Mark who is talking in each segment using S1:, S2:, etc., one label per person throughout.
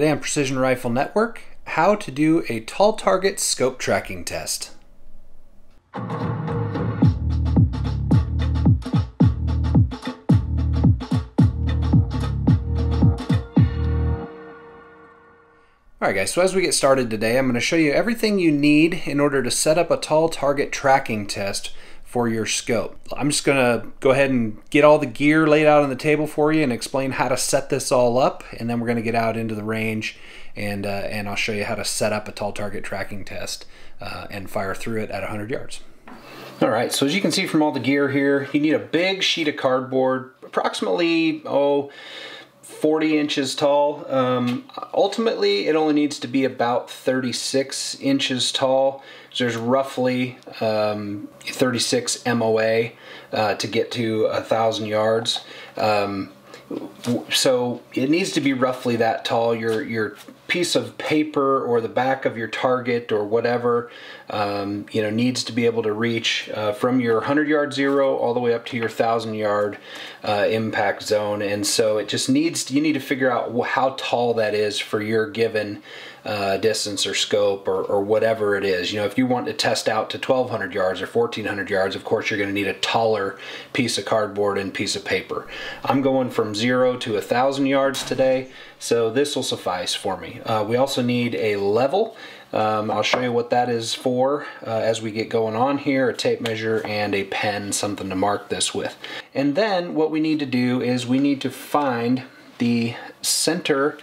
S1: Today on Precision Rifle Network, how to do a tall target scope tracking test. Alright guys, so as we get started today, I'm going to show you everything you need in order to set up a tall target tracking test for your scope. I'm just to go ahead and get all the gear laid out on the table for you and explain how to set this all up, and then we're to get out into the range and, uh, and I'll show you how to set up a tall target tracking test uh, and fire through it at 100 yards. All right, so as you can see from all the gear here, you need a big sheet of cardboard, approximately, oh, 40 inches tall. Um, ultimately, it only needs to be about 36 inches tall. So there's roughly um, 36 MOA uh, to get to a thousand yards. Um, so it needs to be roughly that tall. Your your piece of paper or the back of your target or whatever, um, you know, needs to be able to reach uh, from your 100 yard zero all the way up to your thousand yard uh, impact zone. And so it just needs you need to figure out how tall that is for your given uh, distance or scope or, or whatever it is. You know, if you want to test out to 1200 yards or 1400 yards, of course you're going to need a taller piece of cardboard and piece of paper. I'm going from zero to a thousand yards today, so this will suffice for me. Uh, we also need a level. Um, I'll show you what that is for uh, as we get going on here, a tape measure and a pen, something to mark this with. And then what we need to do is we need to find the center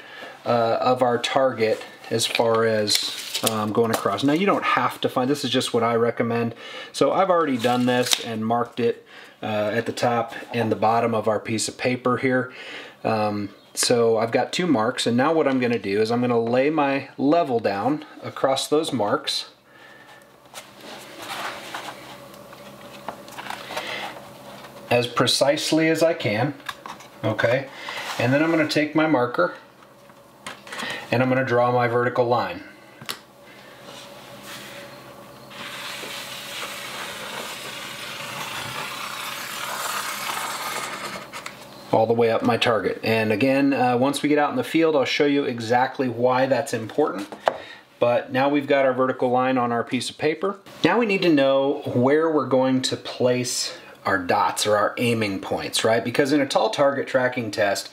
S1: uh, of our target as far as um, going across. Now you don't have to find, this is just what I recommend. So I've already done this and marked it uh, at the top and the bottom of our piece of paper here. Um, so I've got two marks and now what I'm going to do is I'm going to lay my level down across those marks. as precisely as I can okay and then I'm going to take my marker and I'm going to draw my vertical line. All the way up my target. And again, uh, once we get out in the field, I'll show you exactly why that's important. But now we've got our vertical line on our piece of paper. Now we need to know where we're going to place our dots or our aiming points, right? Because in a tall target tracking test,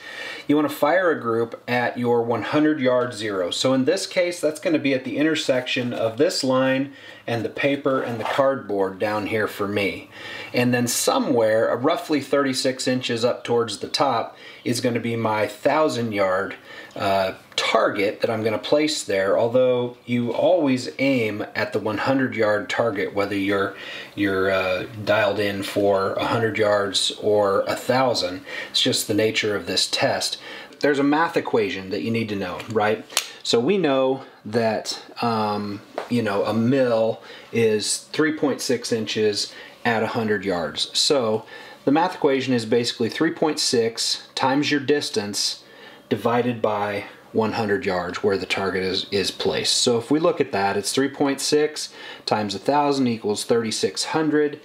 S1: you want to fire a group at your 100 yard zero. So in this case, that's going to be at the intersection of this line and the paper and the cardboard down here for me. And then somewhere, uh, roughly 36 inches up towards the top, is going to be my 1,000 yard uh, target that I'm going to place there. Although you always aim at the 100 yard target, whether you're you're uh, dialed in for 100 yards or a thousand. It's just the nature of this test. There's a math equation that you need to know, right? So we know that um, you know a mil is 3.6 inches at 100 yards. So the math equation is basically 3.6 times your distance divided by 100 yards where the target is, is placed. So if we look at that, it's 3.6 times 1,000 equals 3,600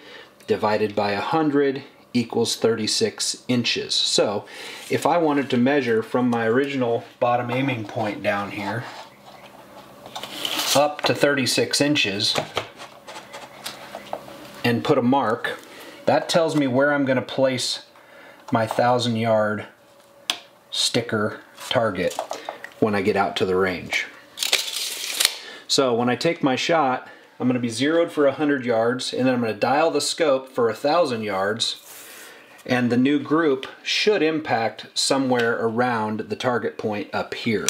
S1: divided by 100 equals 36 inches. So if I wanted to measure from my original bottom aiming point down here up to 36 inches and put a mark, that tells me where I'm going to place my 1,000 yard sticker target when I get out to the range. So when I take my shot, I'm going to be zeroed for 100 yards, and then I'm going to dial the scope for 1,000 yards, and the new group should impact somewhere around the target point up here,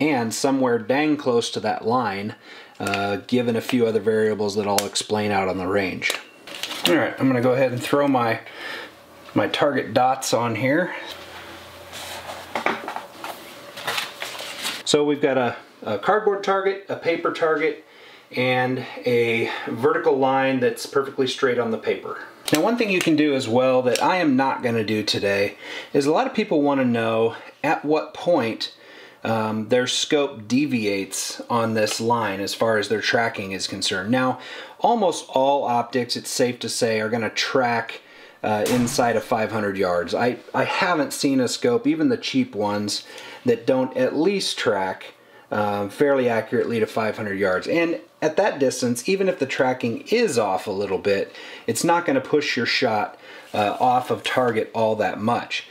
S1: and somewhere dang close to that line, uh, given a few other variables that I'll explain out on the range. All right, I'm going to go ahead and throw my, my target dots on here. So we've got a, a cardboard target, a paper target, and a vertical line that's perfectly straight on the paper. Now one thing you can do as well that I am not going to do today is a lot of people want to know at what point um, their scope deviates on this line as far as their tracking is concerned. Now almost all optics, it's safe to say, are going to track uh, inside of 500 yards. I, I haven't seen a scope, even the cheap ones, that don't at least track um, fairly accurately to 500 yards. And at that distance, even if the tracking is off a little bit, it's not going to push your shot uh, off of target all that much.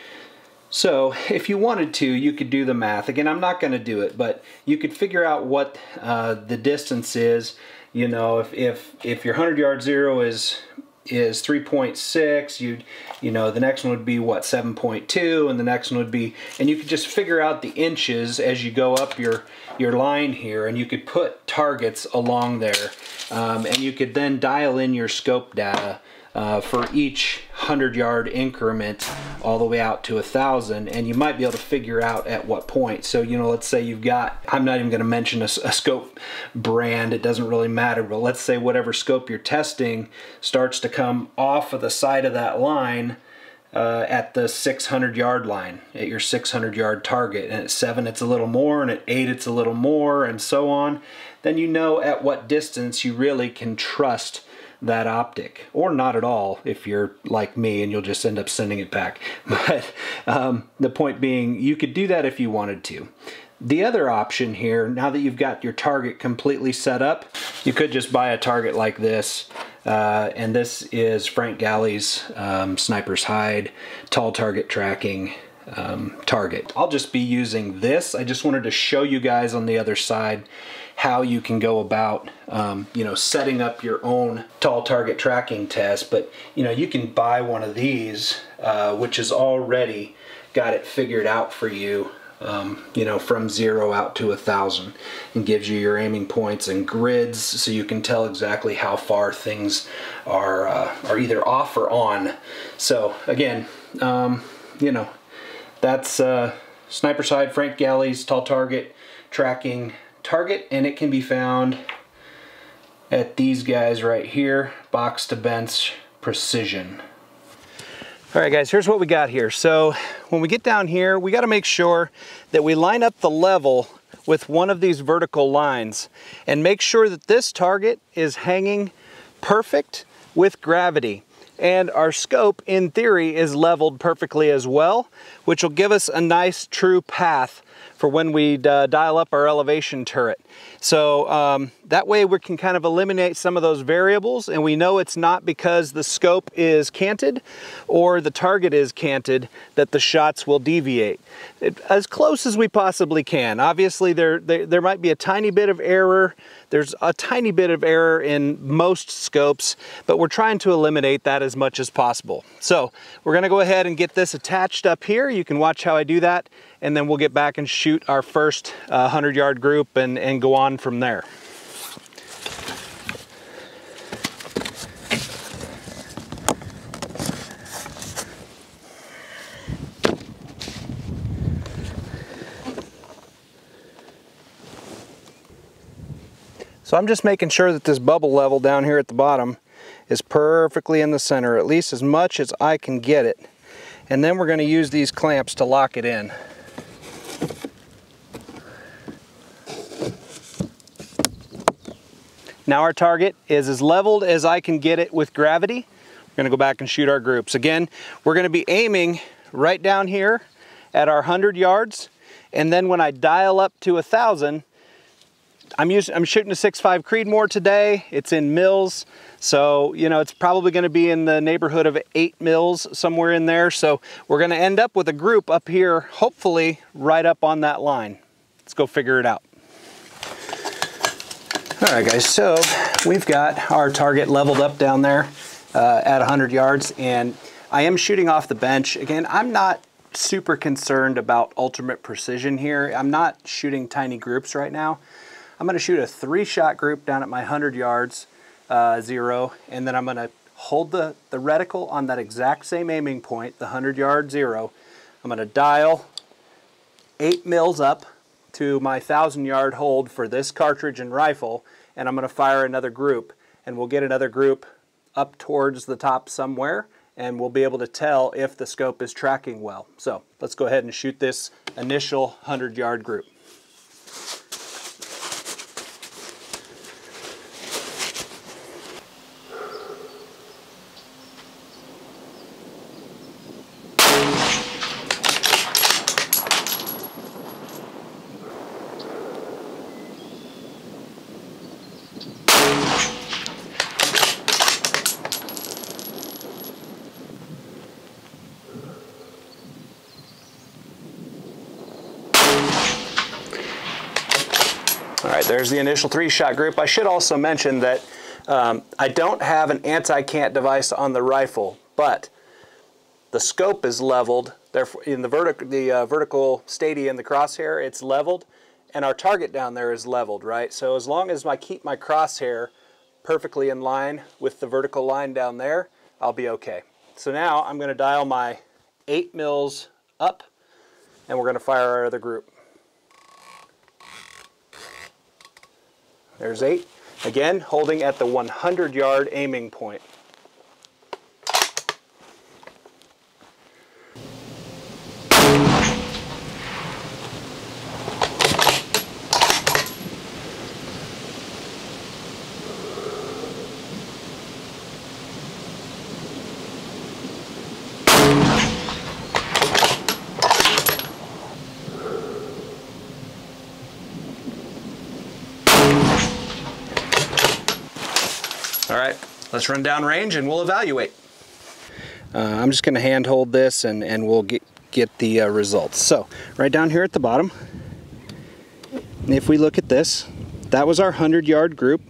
S1: So if you wanted to, you could do the math. Again, I'm not going to do it, but you could figure out what uh, the distance is. You know, if, if, if your 100 yard zero is is 3.6 you you know the next one would be what 7.2 and the next one would be and you could just figure out the inches as you go up your your line here and you could put targets along there. Um, and you could then dial in your scope data uh, for each 100 yard increment all the way out to a thousand and you might be able to figure out at what point. So you know let's say you've got I'm not even going to mention a, a, scope brand it doesn't really matter but let's say whatever scope you're testing starts to come off of the side of that line uh, at the 600 yard line at your 600 yard target and at 7 it's a little more and at 8 it's a little more and so on then you know at what distance you really can trust that optic, or not at all if you're like me and you'll just end up sending it back. But um, the point being, you could do that if you wanted to. The other option here, now that you've got your target completely set up, you could just buy a target like this. Uh, and this is Frank Galli's um, Sniper's Hide tall target tracking um, target. I'll just be using this. I just wanted to show you guys on the other side how you can go about um, you know setting up your own tall target tracking test but you know you can buy one of these uh, which is already got it figured out for you um, you know from zero out to a thousand and gives you your aiming points and grids so you can tell exactly how far things are uh, are either off or on. So again um, you know that's uh, Sniper's Hide Frank Galli's tall target tracking Target and it can be found at these guys right here, box to bench precision. All right guys, here's what we got here. So when we get down here, we gotta make sure that we line up the level with one of these vertical lines and make sure that this target is hanging perfect with gravity. And our scope, in theory, is leveled perfectly as well, which will give us a nice true path for when we uh, dial up our elevation turret. So um, that way we can kind of eliminate some of those variables and we know it's not because the scope is canted or the target is canted that the shots will deviate. It, as close as we possibly can. Obviously there, there, there might be a tiny bit of error. There's a tiny bit of error in most scopes, but we're trying to eliminate that as much as possible. So we're gonna go ahead and get this attached up here. You can watch how I do that and then we'll get back and shoot our first uh, 100 yard group and, and go on from there. So I'm just making sure that this bubble level down here at the bottom is perfectly in the center, at least as much as I can get it. And then we're gonna use these clamps to lock it in. Now our target is as leveled as I can get it with gravity. We're gonna go back and shoot our groups. Again, we're gonna be aiming right down here at our 100 yards. And then when I dial up to a 1,000, I'm, using, I'm shooting a 6.5 Creedmoor today. It's in mils. So, you know, it's probably gonna be in the neighborhood of eight mils, somewhere in there. So we're gonna end up with a group up here, hopefully right up on that line. Let's go figure it out. All right guys, so we've got our target leveled up down there uh, at 100 yards and I am shooting off the bench. Again, I'm not super concerned about ultimate precision here. I'm not shooting tiny groups right now. I'm gonna shoot a three shot group down at my 100 yards, uh, zero, and then I'm gonna hold the, the reticle on that exact same aiming point, the 100 yard zero. I'm gonna dial eight mils up to my 1,000 yard hold for this cartridge and rifle, and I'm going to fire another group. And we'll get another group up towards the top somewhere, and we'll be able to tell if the scope is tracking well. So let's go ahead and shoot this initial 100 yard group. There's the initial three shot group. I should also mention that um, I don't have an anti-cant device on the rifle, but the scope is leveled. Therefore, in the, vertic the uh, vertical stadia in the crosshair, it's leveled, and our target down there is leveled, right? So as long as I keep my crosshair perfectly in line with the vertical line down there, I'll be okay. So now I'm going to dial my 8 mils up, and we're going to fire our other group. There's eight. Again, holding at the 100 yard aiming point. All right, let's run down range and we'll evaluate. Uh, I'm just going to hand hold this and, and we'll get, get the uh, results. So right down here at the bottom, if we look at this, that was our 100 yard group.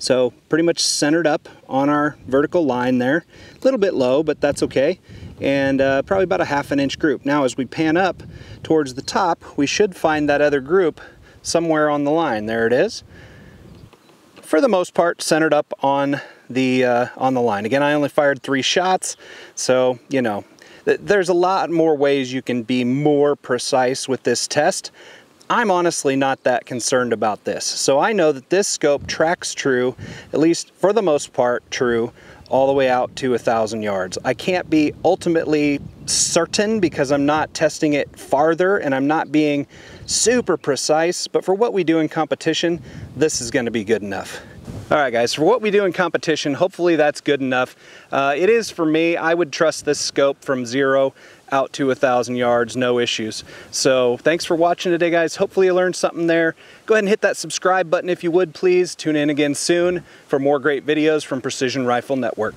S1: So pretty much centered up on our vertical line there. A little bit low, but that's okay. And uh, probably about a half an inch group. Now as we pan up towards the top, we should find that other group somewhere on the line. There it is for the most part centered up on the uh, on the line. Again, I only fired three shots, so you know th there's a lot more ways you can be more precise with this test. I'm honestly not that concerned about this. So I know that this scope tracks true, at least for the most part true, all the way out to a thousand yards. I can't be ultimately certain because I'm not testing it farther and I'm not being super precise, but for what we do in competition, this is gonna be good enough. All right guys, for what we do in competition, hopefully that's good enough. Uh, it is for me, I would trust this scope from zero out to a thousand yards, no issues. So thanks for watching today guys. Hopefully you learned something there. Go ahead and hit that subscribe button if you would please. Tune in again soon for more great videos from Precision Rifle Network.